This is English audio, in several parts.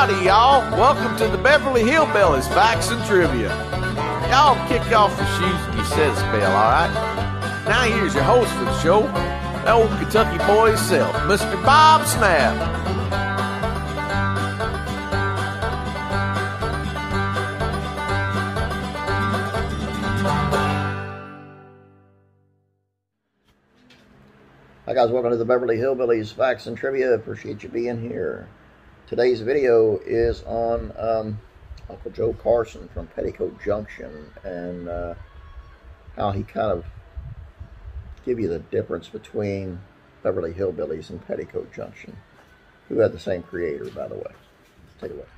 Howdy, y'all. Welcome to the Beverly Hillbillies Facts and Trivia. Y'all kick off your shoes and you set a spell, alright? Now here's your host for the show, the old Kentucky boy himself, Mr. Bob Snapp. Hi guys, welcome to the Beverly Hillbillies Facts and Trivia. Appreciate you being here. Today's video is on um, Uncle Joe Carson from Petticoat Junction and uh, how he kind of give you the difference between Beverly Hillbillies and Petticoat Junction, who had the same creator, by the way. Take a look.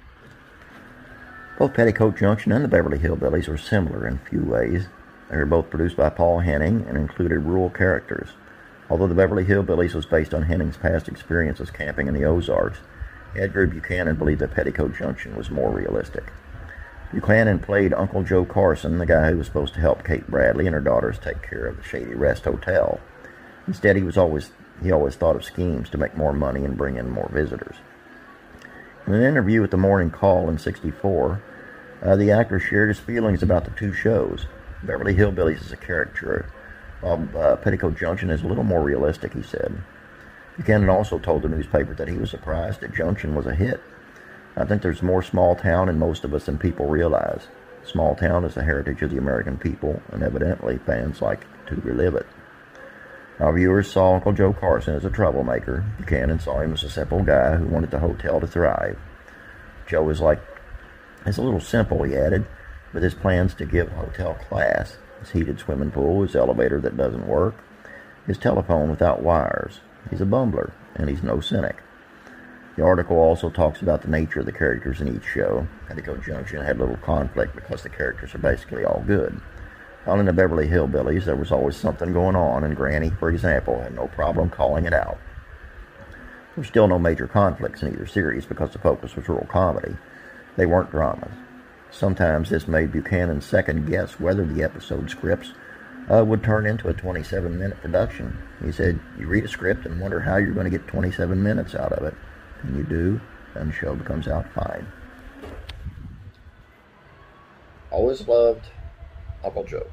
Both Petticoat Junction and the Beverly Hillbillies were similar in a few ways. They were both produced by Paul Henning and included rural characters. Although the Beverly Hillbillies was based on Henning's past experiences camping in the Ozarks, Edgar Buchanan believed that Petticoat Junction was more realistic. Buchanan played Uncle Joe Carson, the guy who was supposed to help Kate Bradley and her daughters take care of the Shady Rest Hotel. Instead, he was always he always thought of schemes to make more money and bring in more visitors. In an interview with the Morning Call in '64, uh, the actor shared his feelings about the two shows. Beverly Hillbillies is a caricature while uh, Petticoat Junction is a little more realistic, he said. Buchanan also told the newspaper that he was surprised that Junction was a hit. I think there's more small town in most of us than people realize. Small town is the heritage of the American people, and evidently fans like to relive it. Our viewers saw Uncle Joe Carson as a troublemaker. Buchanan saw him as a simple guy who wanted the hotel to thrive. Joe is like, it's a little simple, he added, with his plans to give hotel class his heated swimming pool, his elevator that doesn't work, his telephone without wires. He's a bumbler, and he's no cynic. The article also talks about the nature of the characters in each show. Petticoat Junction had little conflict because the characters are basically all good. While in the Beverly Hillbillies, there was always something going on, and Granny, for example, had no problem calling it out. There were still no major conflicts in either series because the focus was rural comedy. They weren't dramas. Sometimes this made Buchanan second guess whether the episode scripts uh, would turn into a 27 minute production. He said, You read a script and wonder how you're going to get 27 minutes out of it. And you do, and the show becomes out fine. Always loved Uncle Joe,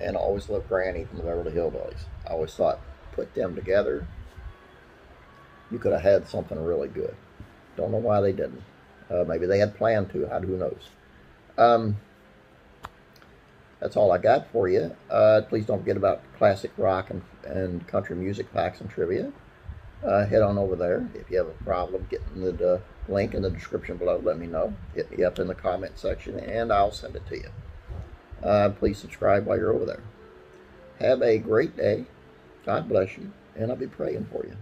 and always loved Granny from the Beverly Hillbillies. I always thought, put them together, you could have had something really good. Don't know why they didn't. Uh, maybe they had planned to. Who knows? Um, that's all I got for you. Uh, please don't forget about classic rock and, and country music facts and trivia. Uh, head on over there. If you have a problem getting the uh, link in the description below, let me know. Hit me up in the comment section and I'll send it to you. Uh, please subscribe while you're over there. Have a great day. God bless you, and I'll be praying for you.